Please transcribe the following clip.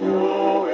you